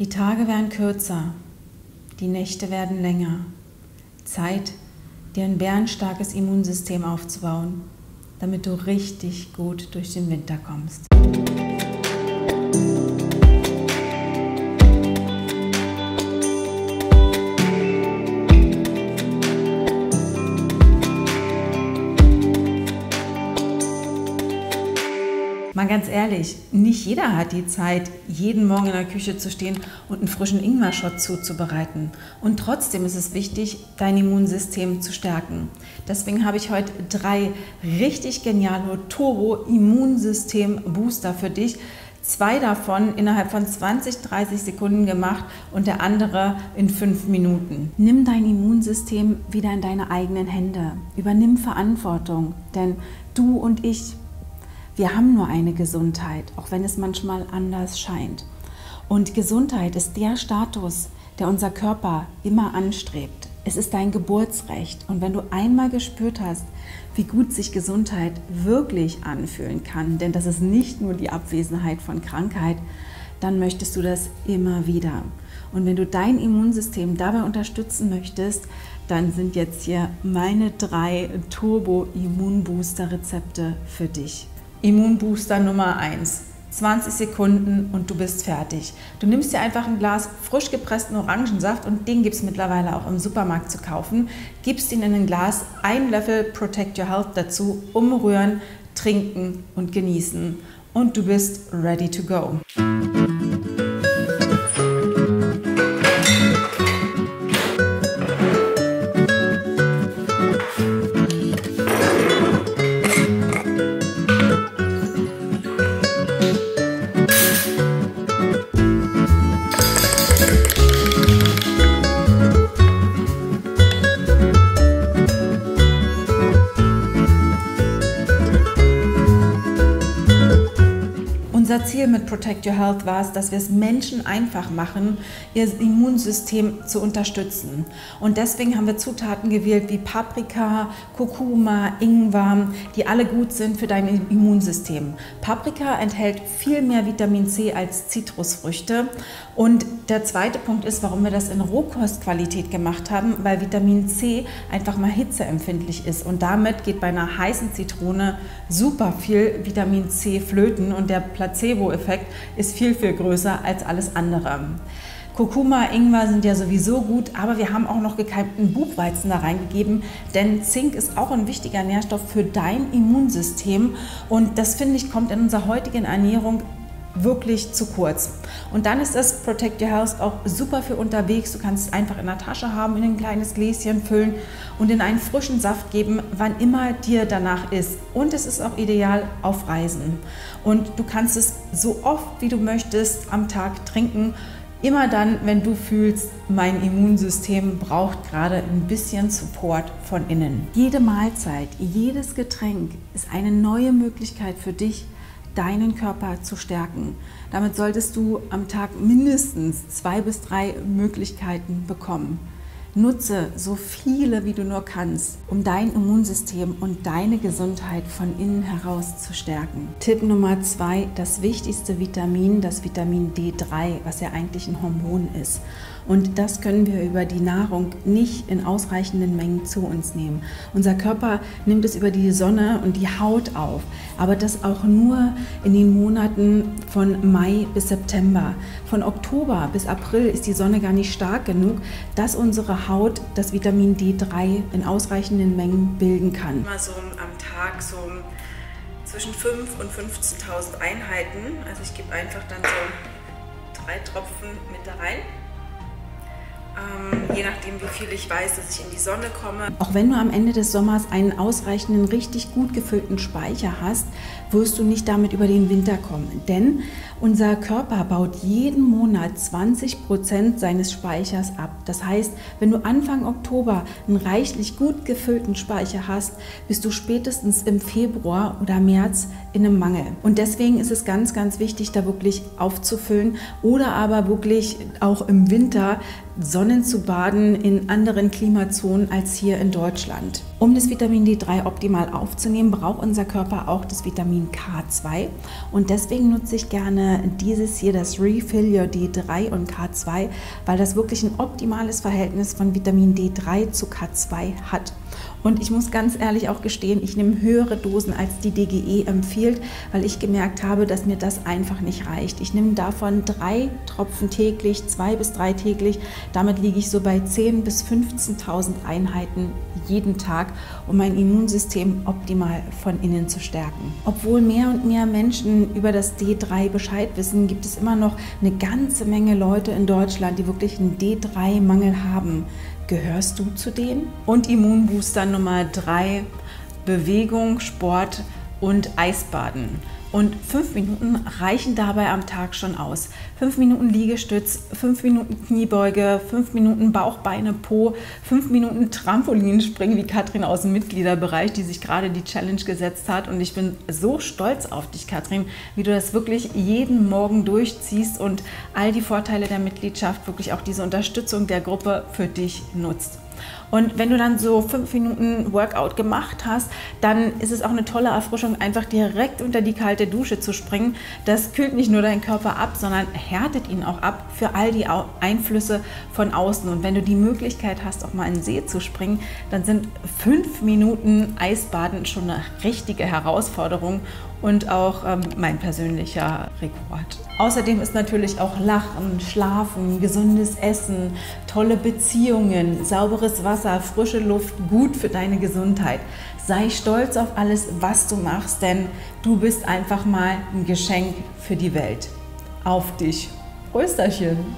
Die Tage werden kürzer, die Nächte werden länger. Zeit, dir ein bärenstarkes Immunsystem aufzubauen, damit du richtig gut durch den Winter kommst. Mal ganz ehrlich, nicht jeder hat die Zeit, jeden Morgen in der Küche zu stehen und einen frischen Ingwer-Shot zuzubereiten. Und trotzdem ist es wichtig, dein Immunsystem zu stärken. Deswegen habe ich heute drei richtig geniale Turbo-Immunsystem-Booster für dich. Zwei davon innerhalb von 20, 30 Sekunden gemacht und der andere in fünf Minuten. Nimm dein Immunsystem wieder in deine eigenen Hände. Übernimm Verantwortung, denn du und ich, wir haben nur eine Gesundheit, auch wenn es manchmal anders scheint. Und Gesundheit ist der Status, der unser Körper immer anstrebt. Es ist dein Geburtsrecht. Und wenn du einmal gespürt hast, wie gut sich Gesundheit wirklich anfühlen kann, denn das ist nicht nur die Abwesenheit von Krankheit, dann möchtest du das immer wieder. Und wenn du dein Immunsystem dabei unterstützen möchtest, dann sind jetzt hier meine drei Turbo-Immunbooster-Rezepte für dich. Immunbooster Nummer 1. 20 Sekunden und du bist fertig. Du nimmst dir einfach ein Glas frisch gepressten Orangensaft und den gibt es mittlerweile auch im Supermarkt zu kaufen. Gibst ihn in ein Glas, ein Löffel Protect Your Health dazu, umrühren, trinken und genießen. Und du bist ready to go. Unser Ziel mit Protect Your Health war es, dass wir es Menschen einfach machen, ihr Immunsystem zu unterstützen. Und deswegen haben wir Zutaten gewählt wie Paprika, Kurkuma, Ingwer, die alle gut sind für dein Immunsystem. Paprika enthält viel mehr Vitamin C als Zitrusfrüchte. Und der zweite Punkt ist, warum wir das in Rohkostqualität gemacht haben, weil Vitamin C einfach mal hitzeempfindlich ist. Und damit geht bei einer heißen Zitrone super viel Vitamin C flöten und der Platz Placebo-Effekt ist viel, viel größer als alles andere. Kurkuma, Ingwer sind ja sowieso gut, aber wir haben auch noch gekeimten Buchweizen da reingegeben, denn Zink ist auch ein wichtiger Nährstoff für dein Immunsystem und das finde ich kommt in unserer heutigen Ernährung wirklich zu kurz. Und dann ist das Protect Your Health auch super für unterwegs. Du kannst es einfach in der Tasche haben, in ein kleines Gläschen füllen und in einen frischen Saft geben, wann immer dir danach ist. Und es ist auch ideal auf Reisen. Und du kannst es so oft wie du möchtest am Tag trinken. Immer dann, wenn du fühlst, mein Immunsystem braucht gerade ein bisschen Support von innen. Jede Mahlzeit, jedes Getränk ist eine neue Möglichkeit für dich, deinen Körper zu stärken. Damit solltest du am Tag mindestens zwei bis drei Möglichkeiten bekommen. Nutze so viele, wie du nur kannst, um dein Immunsystem und deine Gesundheit von innen heraus zu stärken. Tipp Nummer zwei, das wichtigste Vitamin, das Vitamin D3, was ja eigentlich ein Hormon ist. Und das können wir über die Nahrung nicht in ausreichenden Mengen zu uns nehmen. Unser Körper nimmt es über die Sonne und die Haut auf, aber das auch nur in den Monaten von Mai bis September. Von Oktober bis April ist die Sonne gar nicht stark genug, dass unsere Haut das Vitamin D3 in ausreichenden Mengen bilden kann. Immer so am Tag so zwischen 5 und 15.000 Einheiten. Also ich gebe einfach dann so drei Tropfen mit da rein. Ähm, je nachdem, wie viel ich weiß, dass ich in die Sonne komme. Auch wenn du am Ende des Sommers einen ausreichenden, richtig gut gefüllten Speicher hast, wirst du nicht damit über den Winter kommen. Denn unser Körper baut jeden Monat 20 Prozent seines Speichers ab. Das heißt, wenn du Anfang Oktober einen reichlich gut gefüllten Speicher hast, bist du spätestens im Februar oder März in einem Mangel. Und deswegen ist es ganz, ganz wichtig, da wirklich aufzufüllen oder aber wirklich auch im Winter Sonnen zu baden in anderen Klimazonen als hier in Deutschland. Um das Vitamin D3 optimal aufzunehmen, braucht unser Körper auch das Vitamin K2 und deswegen nutze ich gerne dieses hier, das Refill Your D3 und K2, weil das wirklich ein optimales Verhältnis von Vitamin D3 zu K2 hat. Und ich muss ganz ehrlich auch gestehen, ich nehme höhere Dosen, als die DGE empfiehlt, weil ich gemerkt habe, dass mir das einfach nicht reicht. Ich nehme davon drei Tropfen täglich, zwei bis drei täglich. Damit liege ich so bei 10.000 bis 15.000 Einheiten jeden Tag, um mein Immunsystem optimal von innen zu stärken. Obwohl mehr und mehr Menschen über das D3 Bescheid wissen, gibt es immer noch eine ganze Menge Leute in Deutschland, die wirklich einen D3-Mangel haben. Gehörst du zu denen? Und Immunbooster Nummer 3, Bewegung, Sport und Eisbaden. Und fünf Minuten reichen dabei am Tag schon aus. Fünf Minuten Liegestütz, fünf Minuten Kniebeuge, fünf Minuten Bauch, Beine, Po, fünf Minuten Trampolinspringen, wie Katrin aus dem Mitgliederbereich, die sich gerade die Challenge gesetzt hat. Und ich bin so stolz auf dich, Katrin, wie du das wirklich jeden Morgen durchziehst und all die Vorteile der Mitgliedschaft, wirklich auch diese Unterstützung der Gruppe für dich nutzt. Und wenn du dann so fünf Minuten Workout gemacht hast, dann ist es auch eine tolle Erfrischung, einfach direkt unter die kalte Dusche zu springen. Das kühlt nicht nur deinen Körper ab, sondern härtet ihn auch ab für all die Einflüsse von außen. Und wenn du die Möglichkeit hast, auch mal in den See zu springen, dann sind fünf Minuten Eisbaden schon eine richtige Herausforderung und auch ähm, mein persönlicher Rekord. Außerdem ist natürlich auch Lachen, Schlafen, gesundes Essen, tolle Beziehungen, sauberes Wasser, frische Luft gut für deine Gesundheit. Sei stolz auf alles, was du machst, denn du bist einfach mal ein Geschenk für die Welt. Auf dich. Prösterchen!